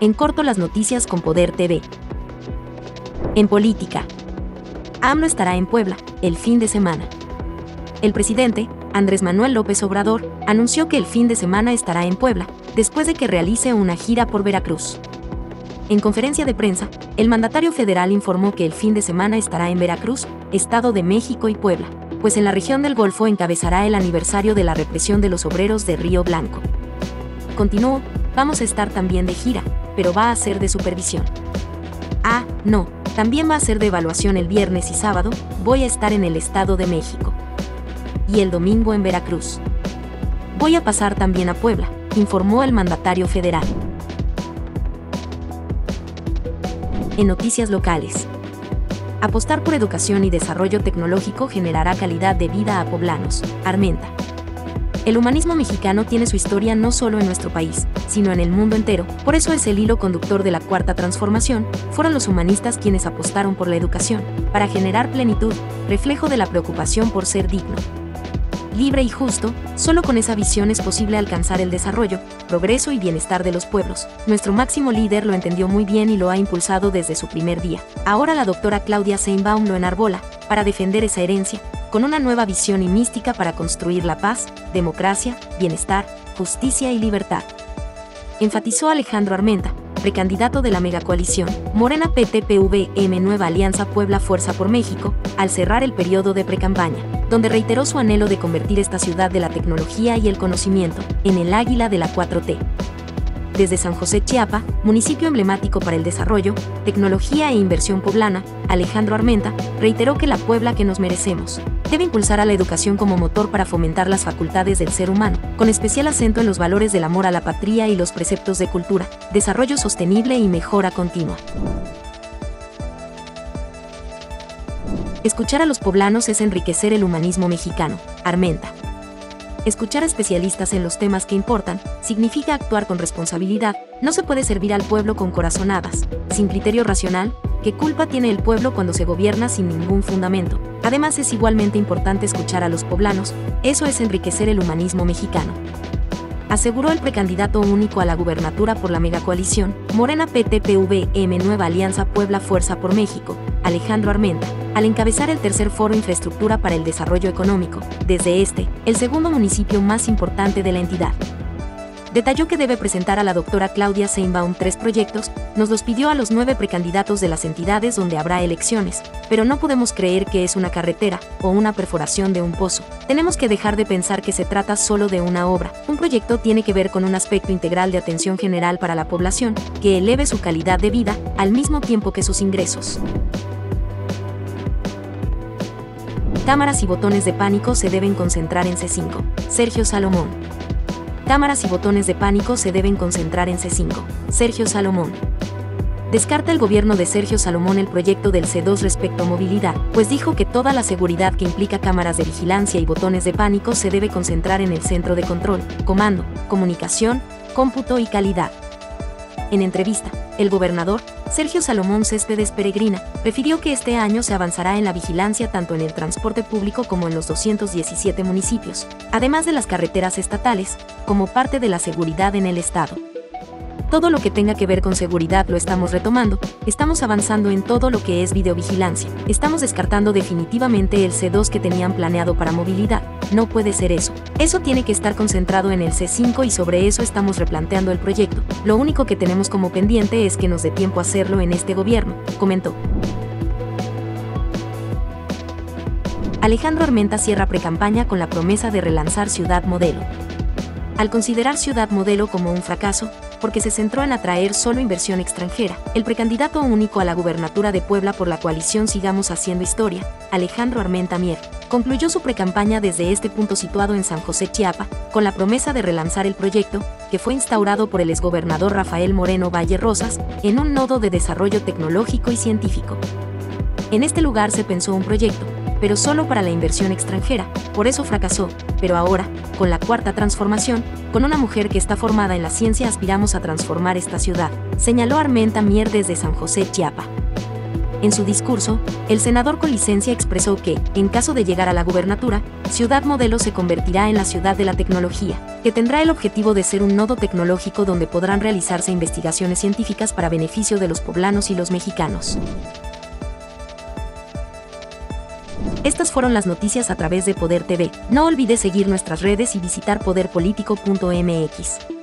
En corto las noticias con Poder TV. En política. AMLO estará en Puebla, el fin de semana. El presidente, Andrés Manuel López Obrador, anunció que el fin de semana estará en Puebla, después de que realice una gira por Veracruz. En conferencia de prensa, el mandatario federal informó que el fin de semana estará en Veracruz, Estado de México y Puebla, pues en la región del Golfo encabezará el aniversario de la represión de los obreros de Río Blanco. Continuó, vamos a estar también de gira, pero va a ser de supervisión. Ah, no, también va a ser de evaluación el viernes y sábado, voy a estar en el Estado de México. Y el domingo en Veracruz. Voy a pasar también a Puebla, informó el mandatario federal. En noticias locales. Apostar por educación y desarrollo tecnológico generará calidad de vida a poblanos. Armenta. El humanismo mexicano tiene su historia no solo en nuestro país, sino en el mundo entero, por eso es el hilo conductor de la cuarta transformación, fueron los humanistas quienes apostaron por la educación, para generar plenitud, reflejo de la preocupación por ser digno. Libre y justo, solo con esa visión es posible alcanzar el desarrollo, progreso y bienestar de los pueblos. Nuestro máximo líder lo entendió muy bien y lo ha impulsado desde su primer día. Ahora la doctora Claudia Seinbaum lo enarbola, para defender esa herencia, con una nueva visión y mística para construir la paz, democracia, bienestar, justicia y libertad. Enfatizó Alejandro Armenta, precandidato de la megacoalición Morena PTPVM Nueva Alianza Puebla Fuerza por México, al cerrar el periodo de precampaña, donde reiteró su anhelo de convertir esta ciudad de la tecnología y el conocimiento en el águila de la 4T desde San José Chiapa, municipio emblemático para el desarrollo, tecnología e inversión poblana, Alejandro Armenta, reiteró que la Puebla que nos merecemos debe impulsar a la educación como motor para fomentar las facultades del ser humano, con especial acento en los valores del amor a la patria y los preceptos de cultura, desarrollo sostenible y mejora continua. Escuchar a los poblanos es enriquecer el humanismo mexicano, Armenta. Escuchar a especialistas en los temas que importan significa actuar con responsabilidad. No se puede servir al pueblo con corazonadas, sin criterio racional. ¿Qué culpa tiene el pueblo cuando se gobierna sin ningún fundamento? Además es igualmente importante escuchar a los poblanos, eso es enriquecer el humanismo mexicano. Aseguró el precandidato único a la gubernatura por la megacoalición, Morena PTPVM Nueva Alianza Puebla Fuerza por México, Alejandro Armenta, al encabezar el tercer foro Infraestructura para el Desarrollo Económico, desde este, el segundo municipio más importante de la entidad detalló que debe presentar a la doctora Claudia Seinbaum tres proyectos, nos los pidió a los nueve precandidatos de las entidades donde habrá elecciones, pero no podemos creer que es una carretera o una perforación de un pozo. Tenemos que dejar de pensar que se trata solo de una obra. Un proyecto tiene que ver con un aspecto integral de atención general para la población, que eleve su calidad de vida al mismo tiempo que sus ingresos. Cámaras y botones de pánico se deben concentrar en C5. Sergio Salomón cámaras y botones de pánico se deben concentrar en C5. Sergio Salomón. Descarta el gobierno de Sergio Salomón el proyecto del C2 respecto a movilidad, pues dijo que toda la seguridad que implica cámaras de vigilancia y botones de pánico se debe concentrar en el centro de control, comando, comunicación, cómputo y calidad. En entrevista, el gobernador, Sergio Salomón Céspedes Peregrina, refirió que este año se avanzará en la vigilancia tanto en el transporte público como en los 217 municipios, además de las carreteras estatales, como parte de la seguridad en el Estado. Todo lo que tenga que ver con seguridad lo estamos retomando, estamos avanzando en todo lo que es videovigilancia, estamos descartando definitivamente el C2 que tenían planeado para movilidad, no puede ser eso. Eso tiene que estar concentrado en el C5 y sobre eso estamos replanteando el proyecto. Lo único que tenemos como pendiente es que nos dé tiempo a hacerlo en este gobierno, comentó. Alejandro Armenta cierra precampaña con la promesa de relanzar Ciudad Modelo. Al considerar Ciudad Modelo como un fracaso, porque se centró en atraer solo inversión extranjera, el precandidato único a la gubernatura de Puebla por la coalición Sigamos Haciendo Historia, Alejandro Armenta Mier, concluyó su precampaña desde este punto situado en San José Chiapa, con la promesa de relanzar el proyecto, que fue instaurado por el exgobernador Rafael Moreno Valle Rosas, en un nodo de desarrollo tecnológico y científico. En este lugar se pensó un proyecto, pero solo para la inversión extranjera, por eso fracasó, pero ahora, con la cuarta transformación, con una mujer que está formada en la ciencia aspiramos a transformar esta ciudad, señaló Armenta Mier desde San José, Chiapa. En su discurso, el senador con licencia expresó que, en caso de llegar a la gubernatura, Ciudad Modelo se convertirá en la ciudad de la tecnología, que tendrá el objetivo de ser un nodo tecnológico donde podrán realizarse investigaciones científicas para beneficio de los poblanos y los mexicanos. Estas fueron las noticias a través de Poder TV. No olvides seguir nuestras redes y visitar poderpolitico.mx.